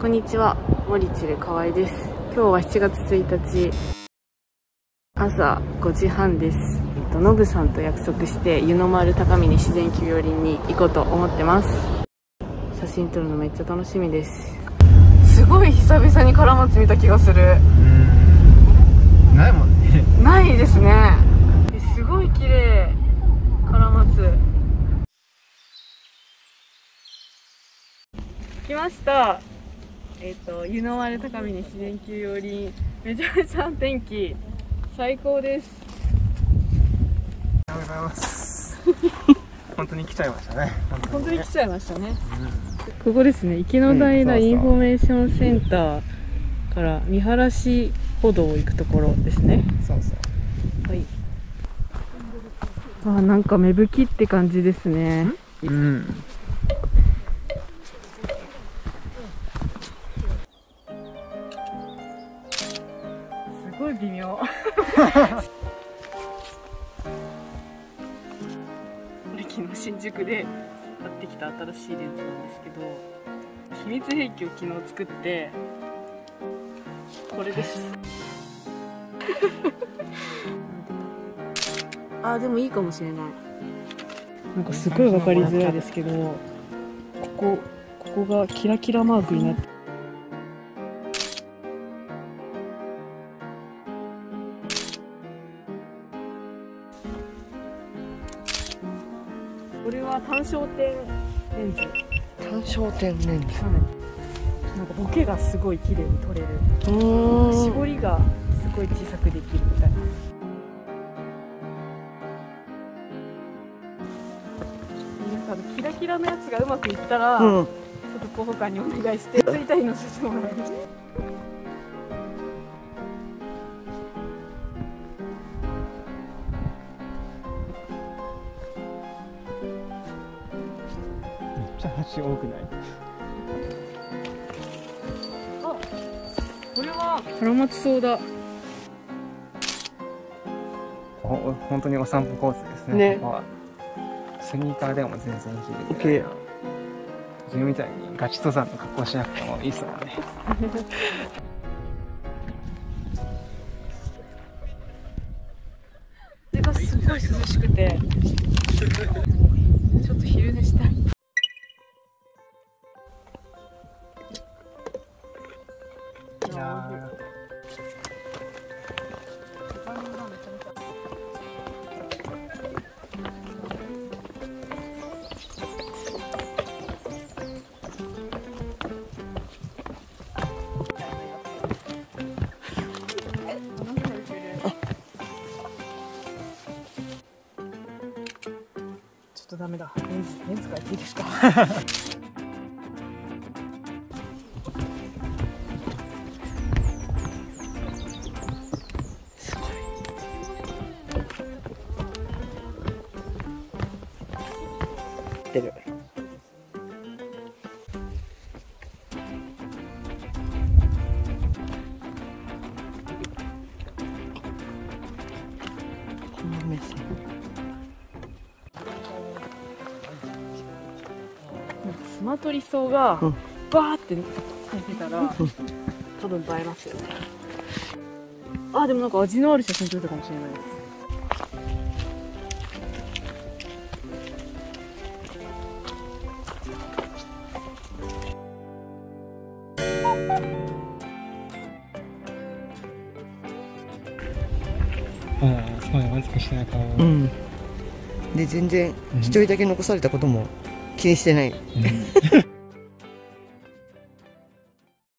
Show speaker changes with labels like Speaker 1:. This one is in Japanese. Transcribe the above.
Speaker 1: こんにちは。森千る河合です。今日は7月1日。朝5時半です。えっとさんと約束して湯の丸高見に自然休養林に行こうと思ってます。写真撮るのめっちゃ楽しみです。すごい久々にカラマツ見た気がする
Speaker 2: ないもんね
Speaker 1: ないですねえすごい綺麗カラマツ着きました。えっ、と湯の丸高峰自然休養林めちゃめちゃ天気最高です。
Speaker 2: おはようございます。本当に来ちゃいましたね。
Speaker 1: 本当に来ちゃいましたね、ここですね。池の平インフォメーションセンターから見晴らし歩道を行くところですね。
Speaker 2: そうそう。
Speaker 1: はい。あなんか芽吹きって感じですね。
Speaker 2: うん
Speaker 1: ごい微妙。これ昨日新宿で買ってきた新しいレンズなんですけど秘密兵器を昨日作ってこれです。あでもいいかもしれない。なんかすごい分かりづらいですけどここここがキラキラマークになってれは単焦点レンズ。
Speaker 2: 単焦点レンズ。
Speaker 1: はい、なんかボケがすごい綺麗に撮れる。
Speaker 2: うん。
Speaker 1: 絞りがすごい小さくできるみたいな。キラキラのやつがうまくいったら、ちょっと広報官にお願いしてツイッターに載せてもらえる
Speaker 2: めっちゃ端多くない？
Speaker 1: これは。腹松草だ。
Speaker 2: ほ本当にお散歩コースですね。
Speaker 1: ね。
Speaker 2: ここは。スニーカーでも全然いける。ぐらいな自分みたいにガチ登山の格好しなくてもいいっすもんね。
Speaker 1: 風がすごい涼しくて。ちょっと昼寝したい
Speaker 2: いや
Speaker 1: ちょっとダメだ。レンズレンズ変えていいですか？
Speaker 2: この目線
Speaker 1: スマトリソウが
Speaker 2: うん。
Speaker 1: バーって咲いてたら多分映えますよね。あでもなんか味のある写真撮れたかもしれない。です
Speaker 2: ああそうねマスクしてない顔
Speaker 3: うん。で全然一人だけ残されたことも気にしてない。
Speaker 2: うん